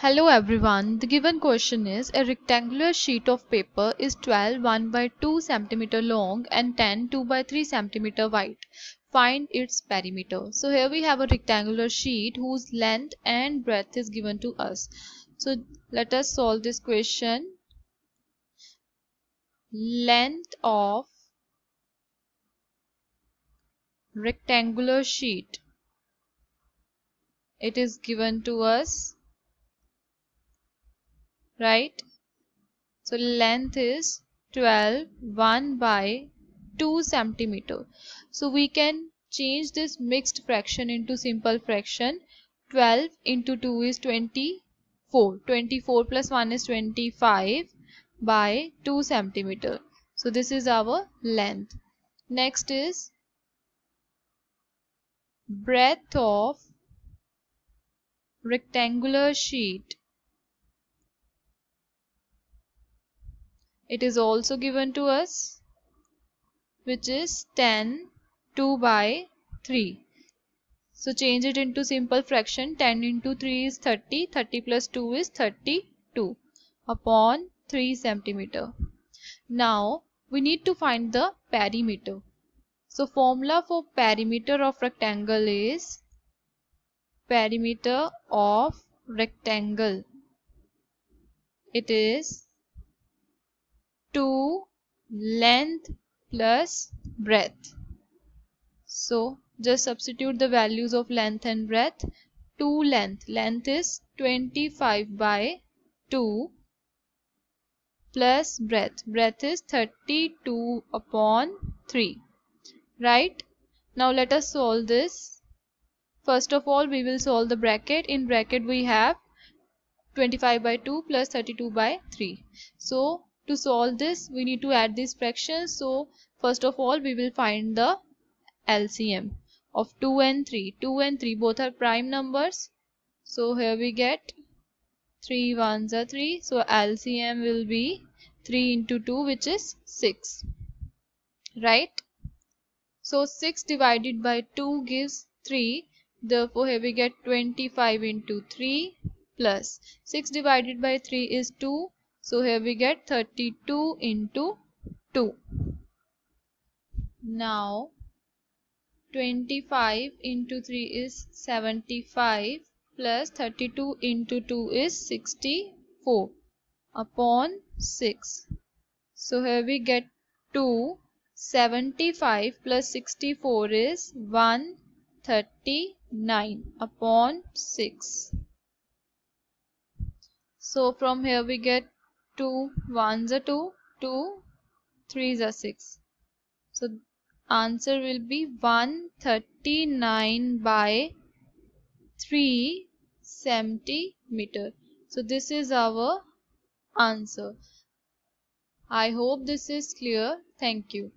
Hello everyone, the given question is a rectangular sheet of paper is 12 1 by 2 cm long and 10 2 by 3 cm wide. Find its perimeter. So here we have a rectangular sheet whose length and breadth is given to us. So let us solve this question. Length of rectangular sheet. It is given to us right? So length is 12 1 by 2 centimeter. So we can change this mixed fraction into simple fraction. 12 into 2 is 24 24 plus 1 is 25 by 2 centimeter. So this is our length. Next is breadth of rectangular sheet it is also given to us which is 10 2 by 3 so change it into simple fraction. 10 into 3 is 30 30 plus 2 is 32 upon 3 centimeter. Now we need to find the perimeter. So formula for perimeter of rectangle is perimeter of rectangle. It is 2 length plus breadth. So just substitute the values of length and breadth. 2 length. Length is 25 by 2 plus breadth. Breadth is 32 upon 3. Right? Now let us solve this. First of all we will solve the bracket. In bracket we have 25 by 2 plus 32 by 3. So to solve this we need to add these fractions. So first of all we will find the LCM of 2 and 3 2 and 3 both are prime numbers. So here we get 3 ones are 3 so LCM will be 3 into 2 which is 6 right? So 6 divided by 2 gives 3 therefore here we get 25 into 3 plus 6 divided by 3 is 2 so here we get 32 into 2. Now 25 into 3 is 75 plus 32 into 2 is 64 upon 6. So here we get 2. 75 plus 64 is 139 upon 6. So from here we get 2 ones are 2 2 threes are 6 so answer will be 139 by 3 centimeter so this is our answer. I hope this is clear. Thank you